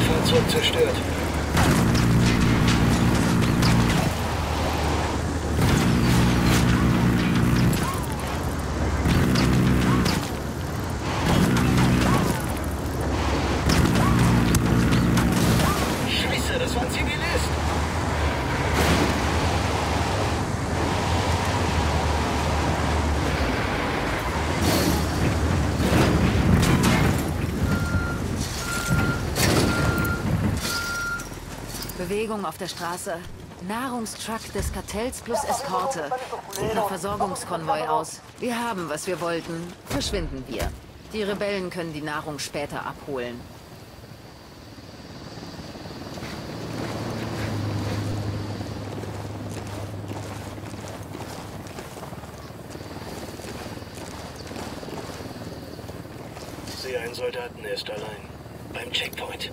Fahrzeug zerstört. Bewegung auf der Straße. Nahrungstruck des Kartells plus Eskorte. Sieht nach Versorgungskonvoi aus. Wir haben, was wir wollten. Verschwinden wir. Die Rebellen können die Nahrung später abholen. Ich sehe einen Soldaten, er ist allein. Beim Checkpoint.